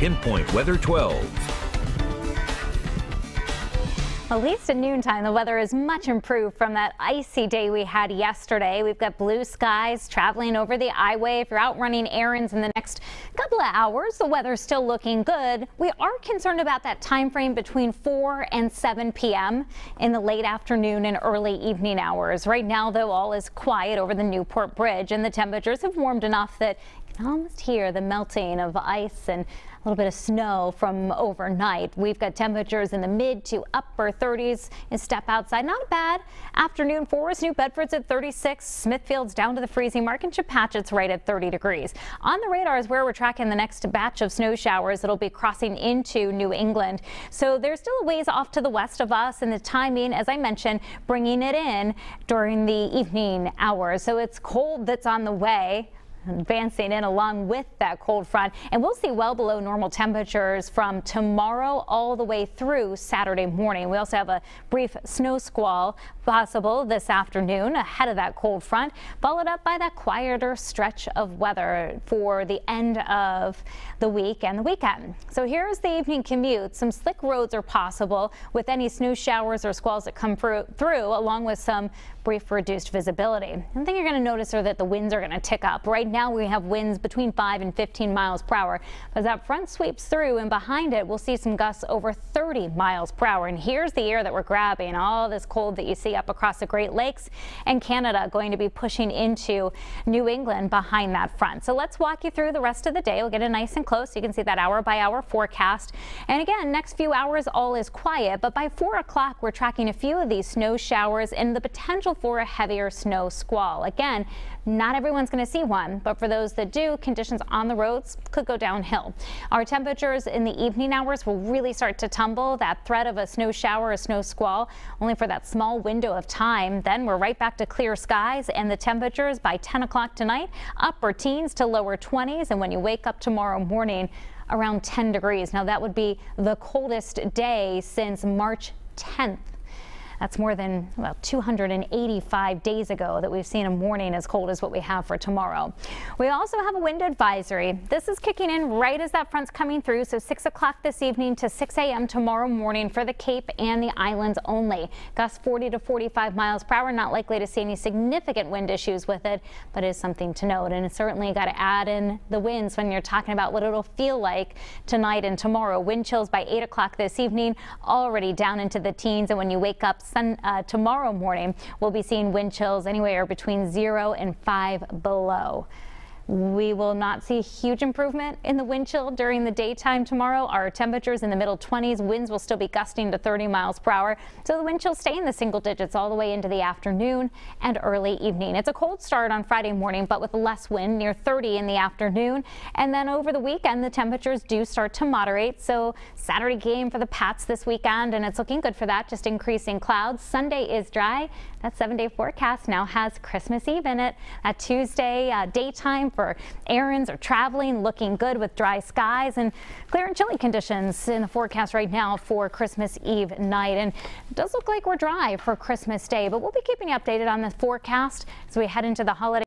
Pinpoint Weather 12. At least at noontime, the weather is much improved from that icy day we had yesterday. We've got blue skies traveling over the I-way. If you're out running errands in the next couple of hours, the weather's still looking good. We are concerned about that time frame between 4 and 7 p.m. in the late afternoon and early evening hours. Right now, though, all is quiet over the Newport Bridge and the temperatures have warmed enough that almost hear the melting of ice and a little bit of snow from overnight. We've got temperatures in the mid to upper 30s and step outside. Not a bad. Afternoon Forest, New Bedford's at 36. Smithfield's down to the freezing mark and Chepachet's right at 30 degrees. On the radar is where we're tracking the next batch of snow showers that'll be crossing into New England. So there's still a ways off to the west of us and the timing, as I mentioned, bringing it in during the evening hours. So it's cold that's on the way advancing in along with that cold front and we'll see well below normal temperatures from tomorrow all the way through Saturday morning. We also have a brief snow squall possible this afternoon ahead of that cold front followed up by that quieter stretch of weather for the end of the week and the weekend. So here's the evening commute. Some slick roads are possible with any snow showers or squalls that come through, through along with some brief reduced visibility. One thing you're going to notice are that the winds are going to tick up. Right now we have winds between 5 and 15 miles per hour. As that front sweeps through and behind it, we'll see some gusts over 30 miles per hour. And here's the air that we're grabbing, all this cold that you see up across the Great Lakes and Canada going to be pushing into New England behind that front. So let's walk you through the rest of the day. We'll get it nice and close. You can see that hour by hour forecast. And again, next few hours, all is quiet, but by 4 o'clock, we're tracking a few of these snow showers and the potential for a heavier snow squall. Again, not everyone's going to see one, but for those that do, conditions on the roads could go downhill. Our temperatures in the evening hours will really start to tumble. That threat of a snow shower, a snow squall, only for that small window of time. Then we're right back to clear skies and the temperatures by 10 o'clock tonight, upper teens to lower 20s. And when you wake up tomorrow morning, around 10 degrees. Now that would be the coldest day since March 10th. That's more than about 285 days ago that we've seen a morning as cold as what we have for tomorrow. We also have a wind advisory. This is kicking in right as that front's coming through. So 6 o'clock this evening to 6 a.m. tomorrow morning for the Cape and the islands only. Gusts 40 to 45 miles per hour. Not likely to see any significant wind issues with it, but it is something to note. And certainly got to add in the winds when you're talking about what it'll feel like tonight and tomorrow. Wind chills by 8 o'clock this evening already down into the teens. And when you wake up sun, uh, tomorrow morning, we'll be seeing wind chills anywhere between zero and five below. We will not see huge improvement in the wind chill during the daytime tomorrow. Our temperatures in the middle 20s. Winds will still be gusting to 30 miles per hour. So the wind chill stay in the single digits all the way into the afternoon and early evening. It's a cold start on Friday morning, but with less wind near 30 in the afternoon. And then over the weekend, the temperatures do start to moderate. So Saturday game for the Pats this weekend, and it's looking good for that. Just increasing clouds. Sunday is dry. That seven day forecast now has Christmas Eve in it. That Tuesday uh, daytime for errands or traveling, looking good with dry skies and clear and chilly conditions in the forecast right now for Christmas Eve night. And it does look like we're dry for Christmas Day, but we'll be keeping you updated on the forecast as we head into the holiday.